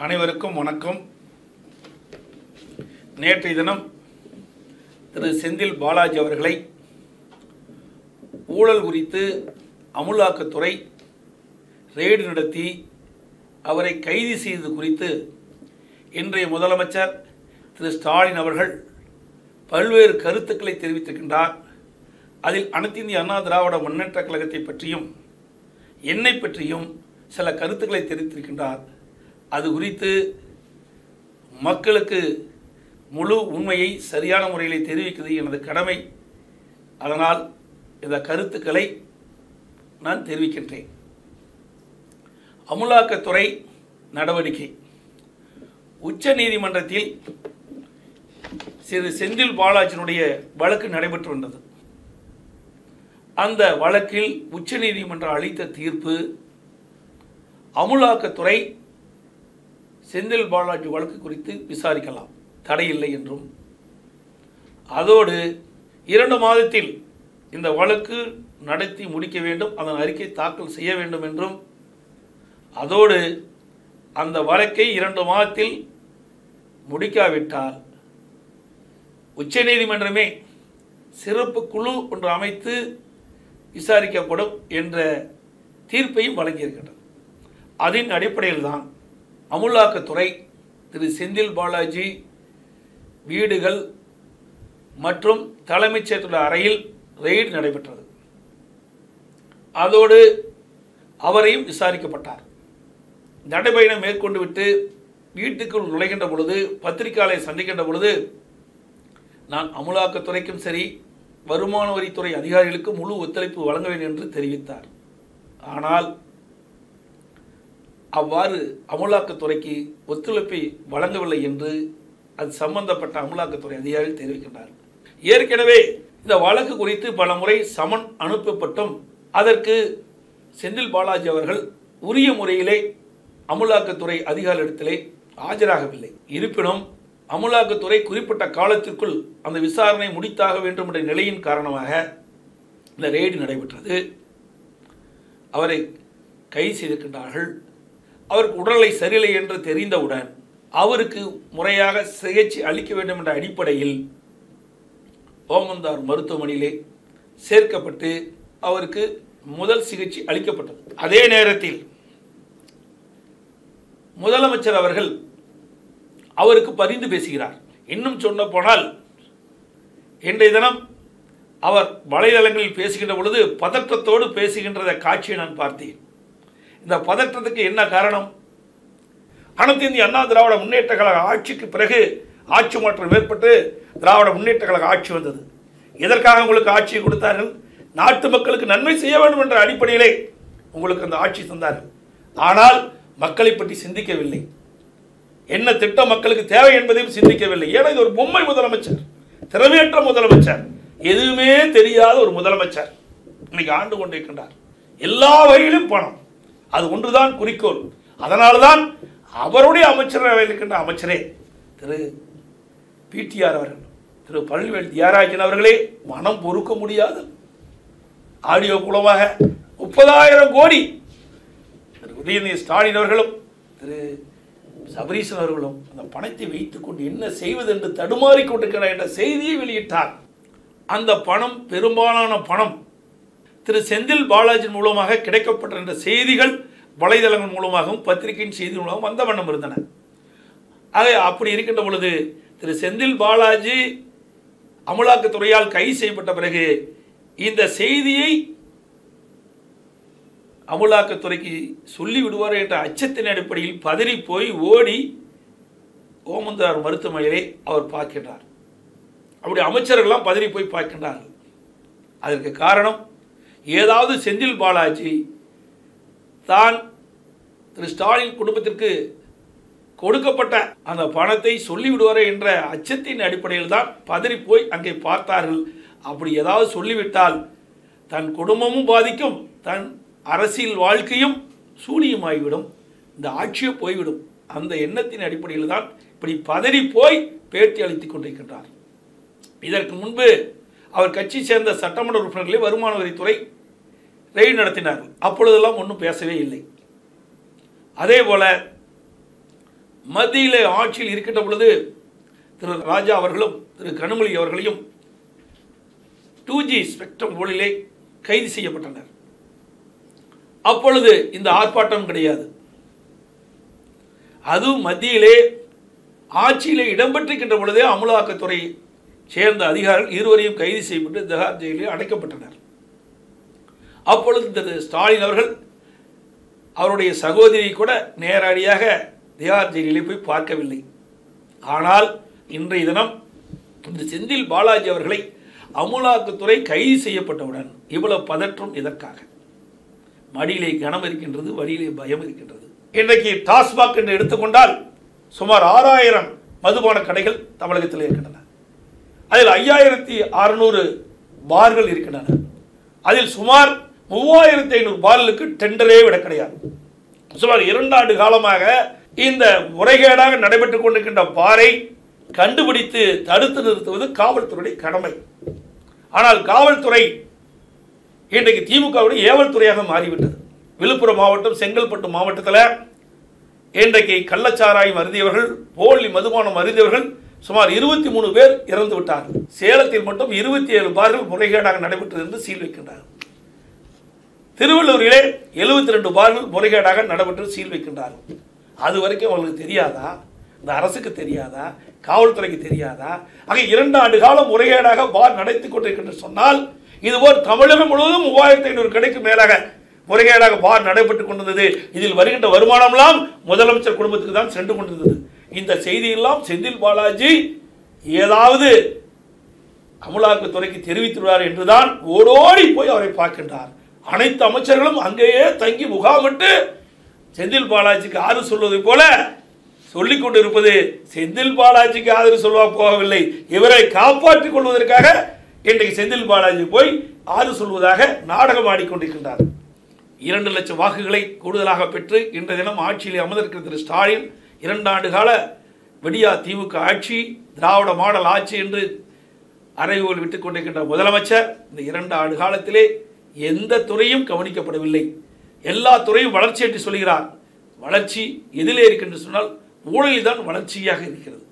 அனைவருக்கும் வணக்கம். நேற்றைய தினம் திரு செந்தில் பாலாஜி அவர்களை ஊழல் குறித்து அமுலாக்கத்துறை ரெய்டு நடத்தி அவரை கைது செய்தது குறித்து இன்றைய முதலமைச்சர் திரு ஸ்டாலின் அவர்கள் பல்வேறு கருத்துக்களை தெரிவித்திருக்கின்றார். அதில் அனைத்து இந்திய அண்ணா திராவிட முன்னேற்ற கழகத்தை பற்றியும் என்னை பற்றியும் சில கருத்துக்களை தெரிவித்திருக்கின்றார். அது குறித்து மக்களுக்கு முழு உண்மையை சரியான முறையில் தெரிவிக்கிறது எனது கடமை. அதனால் இந்த கருத்துக்களை நான் தெரிவிக்கின்றேன். அமுலாக்கத்துறை நடவடிக்கை. உச்ச நீதிமன்றத்தில் சிறு செந்தில் பாலாஜினுடைய வழக்கு நடைபெற்று வந்தது. அந்த வழக்கில் உச்சநீதிமன்றம் அளித்த தீர்ப்பு அமுலாக்கத்துறை செந்தில் பாலாஜி வழக்கு குறித்து விசாரிக்கலாம். தடையில்லை என்றும். அதோடு இரண்டு மாதத்தில் இந்த வழக்கு நடத்தி முடிக்க வேண்டும் அதன் அறிக்கை தாக்கல் செய்ய வேண்டும் என்றும். அதோடு அந்த வழக்கை இரண்டு மாதத்தில் முடிக்காவிட்டால் உச்சநீதிமன்றமே சிறப்பு குழு ஒன்று அமைத்து விசாரிக்கப்படும் என்ற தீர்ப்பையும் வழங்கியிருக்கின்றது. அதன் அடிப்படையில் தான் அமுலாக்கத்துறை திரு செந்தில் பாலாஜி வீடுகள் மற்றும் தலைமைச் செயலர் அறையில் ரெய்டு நடைபெற்றது. அதோடு அவரையும் விசாரிக்கப்பட்டார். நடைபயணம் மேற்கொண்டு விட்டு வீட்டுக்குள் நுழைகின்ற பொழுது பத்திரிகையாளரை சந்திக்கின்ற பொழுது நான் அமுலாக்கத்துறைக்கும் சரி வருமான வரித்துறை அதிகாரிகளுக்கு முழு ஒத்துழைப்பு வழங்க வேண்டும் என்று தெரிவித்தார். ஆனால் அவ்வாறு அமுலாக்கத்துறைக்கு ஒத்துழைப்பை வழங்கவில்லை என்று அது சம்பந்தப்பட்ட அமுலாக்கத்துறை அதிகாரிகள் தெரிவிக்கின்றார் ஏற்கனவே இந்த வழக்கு குறித்து பல முறை சமன் அனுப்பப்பட்டும். அதற்கு செந்தில் பாலாஜி அவர்கள் உரிய முறையிலே அமுலாக்கத்துறை அதிகாரிகளிடத்திலே ஆஜராகவில்லை. இருப்பினும் அமுலாக்கத்துறை குறிப்பிட்ட காலத்திற்குள் அந்த விசாரணை முடித்தாக வேண்டும் என்ற நிலையின் காரணமாக இந்த ரெய்டு நடைபெற்றது. அவரை கைது செய்திருக்கின்றார்கள். அவருக்கு உடல்நிலை சரியில்லை என்று தெரிந்தவுடன் அவருக்கு முறையாக சிகிச்சை அளிக்க வேண்டும் என்ற அடிப்படையில் ஓமந்தார் மருத்துவமனையிலே சேர்க்கப்பட்டு அவருக்கு முதல் சிகிச்சை அளிக்கப்பட்டது. அதே நேரத்தில் முதலமைச்சர் அவர்கள் அவருக்கு பரிந்து பேசுகிறார். இன்னும் சொன்ன போனால் இன்றைய தினம் அவர் வலைதளங்களில் பேசுகின்ற பொழுது பதற்றத்தோடு பேசுகின்ற காட்சியை நான் பார்த்தேன். இந்த பதற்றத்துக்கு என்ன காரணம்? அனைத்து இந்திய அண்ணா திராவிட முன்னேற்ற கழக ஆட்சிக்கு பிறகு ஆட்சி மாற்றம் ஏற்பட்டு திராவிட முன்னேற்ற கழக ஆட்சி வந்தது. எதற்காக உங்களுக்கு ஆட்சியை கொடுத்தார்கள்? நாட்டு மக்களுக்கு நன்மை செய்ய வேண்டும் என்ற அடிப்படையிலே உங்களுக்கு அந்த ஆட்சி தந்தார்கள். ஆனால் மக்களை பற்றி சிந்திக்கவில்லை. என்ன திட்டம் மக்களுக்கு தேவை என்பதையும் சிந்திக்கவில்லை. ஏன்னா இது ஒரு பொம்மை முதலமைச்சர் திறமையற்ற முதலமைச்சர் எதுவுமே தெரியாத ஒரு முதலமைச்சர். இன்னைக்கு ஆண்டு கொண்டிருக்கின்றார். எல்லா வகையிலும் பணம். அது ஒன்றுதான் குறிக்கோள். அதனால்தான் அவருடைய அமைச்சரவையில் இருக்கின்ற அமைச்சரே திரு பிடிஆர் அவர்கள் திரு பழனிவேல் தியாராஜன் அவர்களே மனம் பொறுக்க முடியாது. ஆடியோ மூலமாக முப்பதாயிரம் கோடி திரு உதயநிதி ஸ்டாலின் அவர்களும் திரு சபரீசன் அவர்களும் அந்த பணத்தை வைத்துக்கொண்டு என்ன செய்வது என்று தடுமாறி கொண்டிருக்கிறார் என்ற செய்தியை வெளியிட்டார். அந்த பணம் பெரும்பாலான பணம் திரு செந்தில் பாலாஜி மூலமாக கிடைக்கப்பட்ட செய்திகள் வலைதளங்கள் மூலமாகவும் பத்திரிகையின் செய்தி மூலமாகவும் வந்த வண்ணம் இருந்தன. ஆக அப்படி இருக்கின்ற பொழுது திரு செந்தில் பாலாஜி அமலாக்கத்துறையால் கைது செய்யப்பட்ட பிறகு இந்த செய்தியை அமலாக்கத்துறைக்கு சொல்லி விடுவார் என்ற அச்சத்தின் அடிப்படையில் பதறி போய் ஓடி ஓமந்தார் மருத்துவமனையிலே அவர் பார்க்கின்றார். அப்படி அமைச்சர்கள்லாம் பதறி போய் பார்க்கின்றார்கள். அதற்கு காரணம் ஏதாவது செந்தில் பாலாஜி தான் திரு ஸ்டாலின் குடும்பத்திற்கு கொடுக்கப்பட்ட அந்த பணத்தை சொல்லிவிடுவாரே என்ற அச்சத்தின் அடிப்படையில் தான் பதறி போய் அங்கே பார்த்தார்கள். அப்படி ஏதாவது சொல்லிவிட்டால் தன் குடும்பமும் பாதிக்கும் தன் அரசியல் வாழ்க்கையும் சூனியமாகிவிடும் இந்த ஆட்சியை போய்விடும். அந்த எண்ணத்தின் அடிப்படையில் தான் இப்படி பதறி போய் பேட்டி அளித்து கொண்டிருக்கின்றார். இதற்கு முன்பு அவர் கட்சி சேர்ந்த சட்டமன்ற உறுப்பினர்களை வருமான வரித்துறை ரெய்டு நடத்தினார்கள். அப்பொழுதெல்லாம் ஒன்றும் பேசவே இல்லை. அதே போல மத்தியிலே ஆட்சியில் இருக்கின்ற பொழுது திரு ராஜா அவர்களும் திரு கனிமொழி அவர்களையும் டூ ஜி ஸ்பெக்ட்ரம் ஊழலிலே கைது செய்யப்பட்டனர். அப்பொழுது இந்த ஆர்ப்பாட்டம் கிடையாது. அதுவும் மத்தியிலே ஆட்சியிலே இடம்பெற்றிருக்கின்ற பொழுதே அமலாக்கத்துறை சேர்ந்த அதிகாரிகள் இருவரையும் கைது செய்யப்பட்டு திகார் ஜெயிலில் அடைக்கப்பட்டனர். அப்பொழுது திரு ஸ்டாலின் அவர்கள் அவருடைய சகோதரியை கூட நேரடியாக திகார் ஜெயிலிலே போய் பார்க்கவில்லை. ஆனால் இன்றைய தினம் இந்த செந்தில் பாலாஜி அவர்களை அமுலாக்கத்துறை கைது செய்யப்பட்டவுடன் இவ்வளவு பதற்றம் இதற்காக மடியிலே கனம் இருக்கின்றது வழியிலே பயம் இருக்கின்றது. இன்றைக்கு டாஸ்மாக் என்று எடுத்துக்கொண்டால் சுமார் ஆறாயிரம் மதுபான கடைகள் தமிழகத்தில் இருக்கின்றன. அதில் ஐயாயிரத்தி அறுநூறு பார்கள் இருக்கின்றன. அதில் சுமார் மூவாயிரத்தி ஐநூறு பார்களுக்கு டெண்டரே விட கிடையாது. சுமார் இரண்டாண்டு காலமாக இந்த முறைகேடாக நடைபெற்றுக் கொண்டிருக்கின்ற பாரை கண்டுபிடித்து தடுத்து நிறுத்துவது காவல்துறையுடைய கடமை. ஆனால் காவல்துறை இன்றைக்கு திமுகவுடைய ஏவல் துறையாக மாறிவிட்டது. விழுப்புரம் மாவட்டம் செங்கல்பட்டு மாவட்டத்தில் இன்றைக்கு கள்ளச்சாராயம் அருந்தியவர்கள் போலி மதுபானம் அருந்தியவர்கள் சுமார் இருபத்தி மூணு பேர் இறந்து விட்டார்கள். சேலத்தில் மட்டும் இருபத்தி ஏழு பார்கள் முறைகேடாக நடைபெற்றது என்று சீல் வைக்கின்றார் திருவள்ளூரிலே எழுபத்தி ரெண்டு பார்கள் முறைகேடாக நடைபெற்று சீல் வைக்கின்றார்கள். அது வரைக்கும் அவங்களுக்கு தெரியாதா? இந்த அரசுக்கு தெரியாதா? காவல்துறைக்கு தெரியாதா? ஆக இரண்டு ஆண்டு காலம் முறைகேடாக பார் நடத்தி கொண்டிருக்கின்ற சொன்னால் இதுபோல் தமிழகம் முழுவதும் மூவாயிரத்தி ஐநூறு கடைக்கு மேலாக முறைகேடாக பார் நடைபெற்றுக் கொண்டிருந்தது. இதில் வருகின்ற வருமானம்லாம் முதலமைச்சர் குடும்பத்துக்கு தான் சென்று கொண்டிருந்தது. இந்த செய்தியெல்லாம் செந்தில் பாலாஜி ஏதாவது அமலாக்கத்துறைக்கு தெரிவித்துள்ளார் என்றுதான் ஓடோடி போய் அவரை பார்க்கின்றார். அனைத்து அமைச்சர்களும் அங்கேயே தங்கி முகாமிட்டு செந்தில் பாலாஜிக்கு ஆறு சொல்வது போல சொல்லிக் கொண்டிருப்பது செந்தில் பாலாஜிக்கு ஆதரவு சொல்வா போகவில்லை. இவரை காப்பாற்றிக் கொள்வதற்காக இன்றைக்கு செந்தில் பாலாஜி போய் ஆறு சொல்வதாக நாடகம் ஆடிக்கொண்டிருக்கின்றார். இரண்டு லட்சம் வாக்குகளை கூடுதலாக பெற்று இன்றைய தினம் ஆட்சியில் அமர்ந்திருக்கிற திரு ஸ்டாலின் இரண்டு ஆண்டு கால வெடியா திமுக ஆட்சி திராவிட மாடல் ஆட்சி என்று அறைகோல் விட்டுக் கொண்டிருக்கின்ற முதலமைச்சர் இந்த இரண்டு ஆண்டு காலத்திலே எந்த துறையும் கவனிக்கப்படவில்லை. எல்லா துறையும் வளர்ச்சி என்று சொல்கிறார். வளர்ச்சி எதிலே இருக்கின்ற சொன்னால் ஊழலில் தான் வளர்ச்சியாக இருக்கிறது.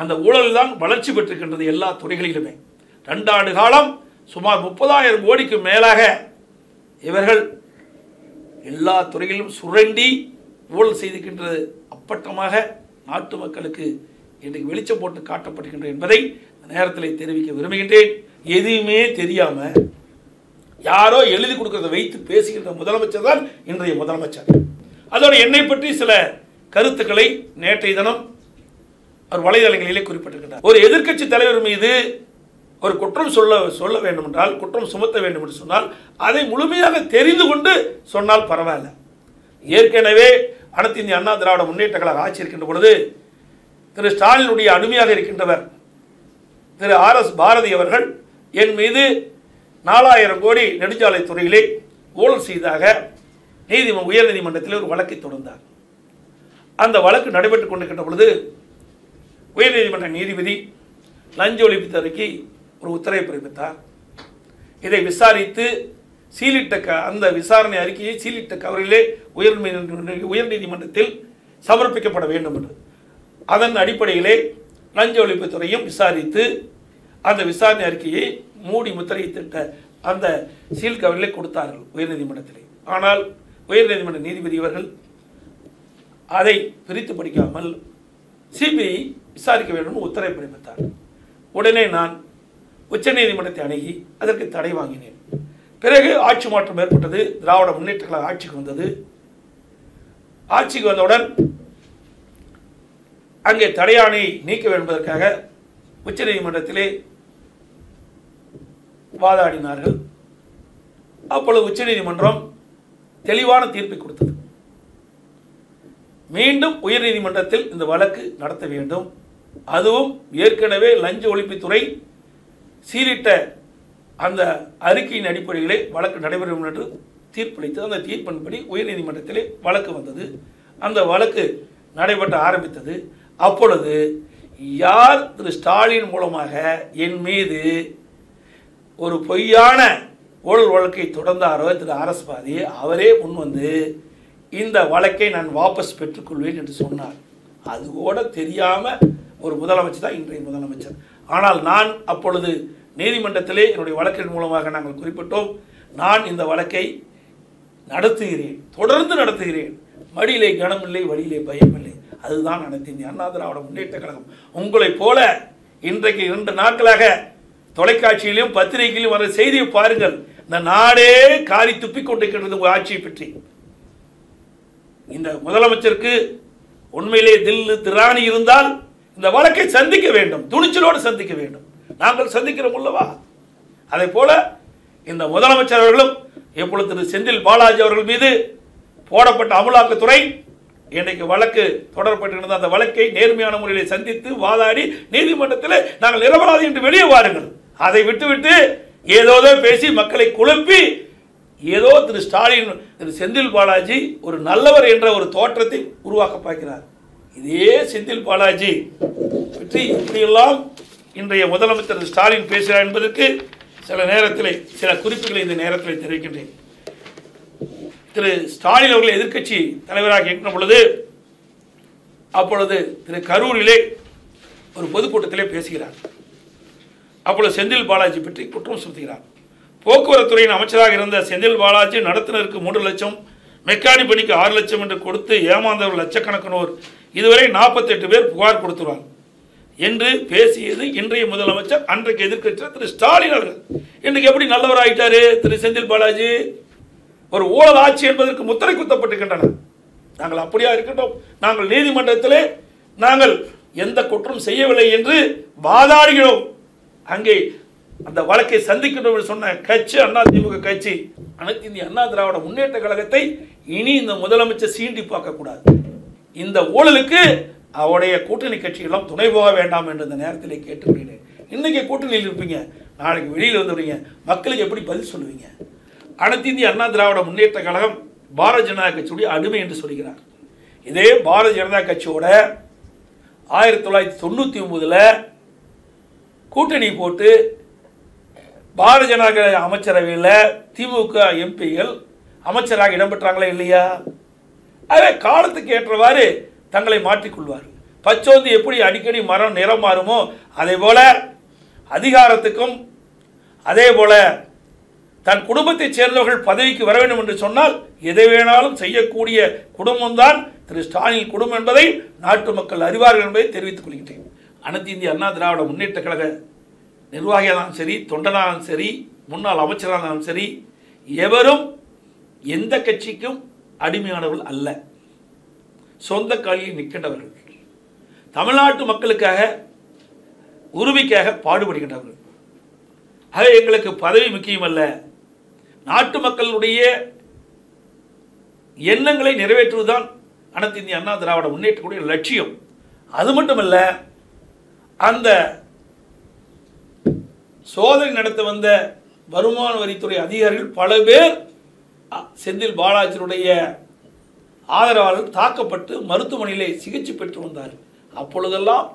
அந்த ஊழல் தான் வளர்ச்சி பெற்றிருக்கின்றது எல்லா துறைகளிலுமே. ரெண்டாண்டு காலம் சுமார் முப்பதாயிரம் கோடிக்கு மேலாக இவர்கள் எல்லா துறைகளிலும் சுரண்டி ஊழல் செய்திருக்கின்றது. அப்பட்டமாக நாட்டு மக்களுக்கு இன்றைக்கு வெளிச்சம் போட்டு காட்டப்படுகின்றது என்பதை நேரத்தில் தெரிவிக்க விரும்புகின்றேன். எதுவுமே தெரியாம யாரோ எழுதி கொடுக்கறத வைத்து பேசுகின்ற முதலமைச்சர் தான் இன்றைய முதலமைச்சர். அதோடு என்னை பற்றி சில கருத்துக்களை நேற்றைய தினம் அவர் வலைதளங்களிலே குறிப்பிட்டிருக்கிறார். ஒரு எதிர்க்கட்சி தலைவர் மீது ஒரு குற்றம் சொல்ல சொல்ல வேண்டும் என்றால் குற்றம் சுமத்த வேண்டும் என்று சொன்னால் அதை முழுமையாக தெரிந்து கொண்டு சொன்னால் பரவாயில்ல. ஏற்கனவே அனைத்து இந்திய அண்ணா திராவிட முன்னேற்ற கழக ஆட்சி இருக்கின்ற பொழுது திரு ஸ்டாலினுடைய அடிமையாக இருக்கின்றவர் திரு ஆர் எஸ் பாரதி அவர்கள் என் மீது நாலாயிரம் கோடி நெடுஞ்சாலை துறையிலே ஊழல் செய்தாக நீதிம உயர்நீதிமன்றத்தில் ஒரு வழக்கை தொடர்ந்தார். அந்த வழக்கு நடைபெற்றுக் கொண்டிருக்கின்ற பொழுது உயர்நீதிமன்ற நீதிபதி லஞ்ச ஒழிப்புத்துறைக்கு ஒரு உத்தரவை பிறப்பித்தார். இதை விசாரித்து சீலிட்ட க அந்த விசாரணை அறிக்கையை சீலிட்ட கவரிலே உயர் உயர்நீதிமன்றத்தில் சமர்ப்பிக்கப்பட வேண்டும் என்று. அதன் அடிப்படையிலே லஞ்ச ஒழிப்புத்துறையும் விசாரித்து அந்த விசாரணை அறிக்கையை மூடி முத்திரையிட்ட அந்த சீல் கவரிலே கொடுத்தார்கள் உயர்நீதிமன்றத்திலே ஆனால் உயர்நீதிமன்ற நீதிபதி அவர்கள் அதை பிரித்து படிக்காமல் சிபிஐ விசாரிக்க வேண்டும் உத்தரவை பிறப்பித்தார். உடனே நான் உச்சநீதிமன்றத்தை அணுகி அதற்கு தடை வாங்கினேன். பிறகு ஆட்சி மாற்றம் ஏற்பட்டது. திராவிட முன்னேற்ற கழக ஆட்சிக்கு வந்தது. ஆட்சிக்கு வந்தவுடன் அங்கே தடையானை நீக்க வேண்டும் உச்சநீதிமன்றத்திலே வாதாடினார்கள். அப்பொழுது உச்சநீதிமன்றம் தெளிவான தீர்ப்பை கொடுத்தது. மீண்டும் உயர்நீதிமன்றத்தில் இந்த வழக்கு நடத்த வேண்டும். அதுவும் ஏற்கனவே லஞ்ச ஒழிப்புத்துறை சீலிட்ட அந்த அறிக்கையின் அடிப்படையிலே வழக்கு நடைபெறும் என்று தீர்ப்பளித்து அந்த தீர்ப்பின்படி உயர்நீதிமன்றத்திலே வழக்கு வந்தது. அந்த வழக்கு நடைபெற்ற ஆரம்பித்தது. அப்பொழுது யார் திரு ஸ்டாலின் மூலமாக என் மீது ஒரு பொய்யான ஊழல் வழக்கை தொடர்ந்தாரோ திரு அரசுவாதி அவரே முன் வந்து இந்த வழக்கை நான் வாபஸ் பெற்றுக்கொள்வேன் என்று சொன்னார். அது கூட தெரியாமல் ஒரு முதலமைச்சர் தான் இன்றைய முதலமைச்சர். ஆனால் நான் அப்பொழுது நீதிமன்றத்திலே என்னுடைய வழக்கின் மூலமாக நாங்கள் குறிப்பிட்டோம். நான் இந்த வழக்கை நடத்துகிறேன். தொடர்ந்து நடத்துகிறேன். மடியிலே கனமில்லை வழியிலே பயமில்லை. அதுதான் அனைத்து இந்திய அண்ணா திராவிட முன்னேற்ற கழகம். உங்களைப் போல இன்றைக்கு இரண்டு நாட்களாக தொலைக்காட்சியிலும் பத்திரிகையிலும் வர செய்தியை பாருங்கள். இந்த நாடே காரி துப்பிக் கொண்டிருக்கிறது உங்கள் ஆட்சியை பற்றி. இந்த முதலமைச்சருக்கு உண்மையிலே தில்லு திராணி இருந்தால் இந்த வழக்கை சந்திக்க வேண்டும். துணிச்சலோடு சந்திக்க வேண்டும். நாங்கள் சந்திக்கிறோம் அல்லவா அதே போல இந்த முதலமைச்சர் அவர்களும் எப்பொழுது திரு செந்தில் பாலாஜி அவர்கள் மீது போடப்பட்ட அமலாக்கத்துறை இன்றைக்கு வழக்கு தொடரப்பட்டிருந்த அந்த வழக்கை நேர்மையான முறையில் சந்தித்து வாதாடி நீதிமன்றத்தில் நாங்கள் நிரபராதி என்று வெளியே வாருங்கள். அதை விட்டுவிட்டு ஏதோதோ பேசி மக்களை குழப்பி ஏதோ திரு ஸ்டாலின் திரு செந்தில் பாலாஜி ஒரு நல்லவர் என்ற ஒரு தோற்றத்தை உருவாக்க பார்க்கிறார். இதே செந்தில் பாலாஜி பற்றி இப்படியெல்லாம் இன்றைய முதலமைச்சர் ஸ்டாலின் பேசுகிறார் என்பதற்கு சில நேரத்தில் சில குறிப்புகளை இந்த நேரத்தில் தெரிவிக்கின்றேன். திரு ஸ்டாலின் அவர்கள் எதிர்க்கட்சி தலைவராக இருக்கிற பொழுது அப்பொழுது திரு கரூரிலே ஒரு பொதுக்கூட்டத்திலே பேசுகிறார். அப்பொழுது செந்தில் பாலாஜி பற்றி குற்றம் சுமத்துகிறார். போக்குவரத்துறையின் அமைச்சராக இருந்த செந்தில் பாலாஜி நடத்துனருக்கு மூன்று லட்சம் மெக்கானிக் பணிக்கு ஆறு லட்சம் என்று கொடுத்து ஏமாந்தவர் லட்சக்கணக்கானோர். இதுவரை நாற்பத்தெட்டு பேர் புகார் கொடுத்துருவாங்க என்று பேசியது இன்றைய முதலமைச்சர் அன்றைக்கு எதிர்க்கட்சி திரு ஸ்டாலின் அவர்கள். இன்றைக்கு எப்படி நல்லவர் ஆயிட்டாரு திரு செந்தில் பாலாஜி ஒரு ஊழல் ஆட்சி என்பதற்கு முத்திரை குத்தப்பட்டிருக்கின்றன நாங்கள் அப்படியா இருக்கட்டும் நாங்கள் நீதிமன்றத்திலே நாங்கள் எந்த குற்றம் செய்யவில்லை என்று வாதாடுகிறோம். அங்கே அந்த வழக்கை சந்திக்கணும் சொன்ன கட்சி அண்ணா திமுக கட்சி அனைத்து இந்திய அண்ணா திராவிட முன்னேற்ற கழகத்தை இனி இந்த முதலமைச்சர் சீண்டி பார்க்கக்கூடாது. இந்த ஊழலுக்கு அவருடைய கூட்டணி கட்சிகளும் துணை போக வேண்டாம் என்று இந்த நேரத்தில் கேட்டுக்கிறேன் இன்னைக்கு கூட்டணியில் இருப்பீங்க. நாளைக்கு வெளியில் வந்துடுவீங்க. மக்களுக்கு எப்படி பதில் சொல்லுவீங்க? அனைத்து இந்திய அண்ணா திராவிட முன்னேற்ற கழகம் பாரதிய ஜனதா கட்சியுடைய அடிமை என்று சொல்கிறார். இதே பாரதிய ஜனதா கட்சியோட ஆயிரத்தி தொள்ளாயிரத்தி தொண்ணூற்றி ஒன்பதில் கூட்டணி போட்டு பாரதிய ஜனதா அமைச்சரவையில் திமுக எம்பிகள் அமைச்சராக இடம்பெற்றாங்களா இல்லையா? அதே காலத்துக்கு ஏற்றவாறு தங்களை மாற்றிக்கொள்வார்கள் பச்சோந்தி எப்படி அடிக்கடி மரம் நிறம் மாறுமோ அதே போல அதிகாரத்துக்கும் அதே போல தன் குடும்பத்தைச் சேர்ந்தவர்கள் பதவிக்கு வர வேண்டும் என்று சொன்னால் எதை வேணாலும் செய்யக்கூடிய குடும்பம்தான் திரு ஸ்டாலின் குடும்பம் என்பதை நாட்டு மக்கள் அறிவார்கள் என்பதை தெரிவித்துக் கொள்கின்றேன். அனைத்து இந்திய அண்ணா திராவிட முன்னேற்ற கழக நிர்வாகியானாலும் சரி தொண்டனாலும் சரி முன்னாள் அமைச்சரானாலும் சரி எவரும் எந்த கட்சிக்கும் அடிமையானவர்கள் அல்ல. சொந்த காலில் நிற்கின்றவர்கள். தமிழ்நாட்டு மக்களுக்காக உரிமைக்காக பாடுபடுகின்றவர்கள். ஆக எங்களுக்கு பதவி முக்கியமல்ல நாட்டு மக்களுடைய எண்ணங்களை நிறைவேற்றுவதுதான் அனைத்து இந்திய அண்ணா திராவிட முன்னேற்றக்கூடிய லட்சியம். அது மட்டுமல்ல அந்த சோதனை நடத்த வந்த வருமான வரித்துறை அதிகாரிகள் பல பேர் செந்தில் பாலாஜியுடைய ஆதரவாளர்கள் தாக்கப்பட்டு மருத்துவமனையிலே சிகிச்சை பெற்று வந்தார். அப்பொழுதெல்லாம்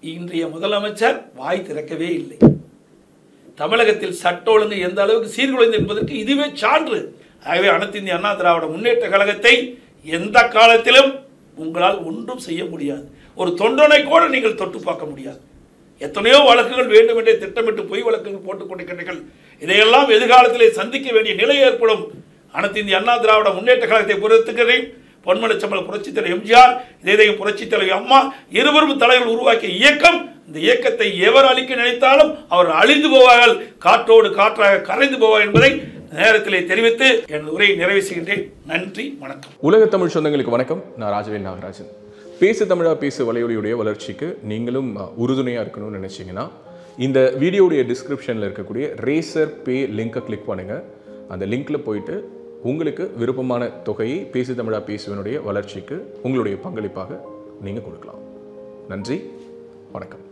இன்றைய முதலமைச்சர் வாய் திறக்கவே இல்லை. தமிழகத்தில் சட்ட ஒழுங்கு எந்த அளவுக்கு சீர்குலைந்து என்பதற்கு இதுவே சான்று. ஆகவே அனைத்து இந்திய அண்ணா திராவிட முன்னேற்ற கழகத்தை எந்த காலத்திலும் உங்களால் ஒன்றும் செய்ய முடியாது. ஒரு தொண்டனை கூட நீங்கள் தொட்டு பார்க்க முடியாது. எத்தனையோ வழக்குகள் வேண்டும் என்றே திட்டமிட்டு பொய் வழக்குகள் போட்டுக் கொண்டிருக்கிறீர்கள் இதையெல்லாம் எதிர்காலத்திலே சந்திக்க வேண்டிய நிலை ஏற்படும். அனைத்து இந்திய அண்ணா திராவிட முன்னேற்ற கழகத்தை பொறுத்துக்கிறேன் பொன்மனச்சம்பள புரட்சித் தலைவர் எம்ஜிஆர் இதே புரட்சித் தலைவர் அம்மா இருவரும் தலைவர்கள் உருவாக்கிய இயக்கம் இந்த இயக்கத்தை எவர் அழிக்க நினைத்தாலும் அவர் அழிந்து போவார்கள். காற்றோடு காற்றாக கரைந்து போவார் என்பதை நேரத்திலே தெரிவித்து எனது உரையை நிறைவு செய்கின்றேன். நன்றி வணக்கம். உலக தமிழ் சொந்தங்களுக்கு வணக்கம். நான் ராஜவேல் நாகராஜன். பேசு தமிழா பேசு வலையொலியுடைய வளர்ச்சிக்கு நீங்களும் உறுதுணையாக இருக்கணும்னு நினச்சிங்கன்னா இந்த வீடியோடைய டிஸ்கிரிப்ஷனில் இருக்கக்கூடிய ரேசர் பே லிங்கை கிளிக் பண்ணுங்கள் அந்த லிங்கில் போயிட்டு உங்களுக்கு விருப்பமான தொகையை பேசு தமிழா பேசுவனுடைய வளர்ச்சிக்கு உங்களுடைய பங்களிப்பாக நீங்கள் கொடுக்கலாம். நன்றி வணக்கம்.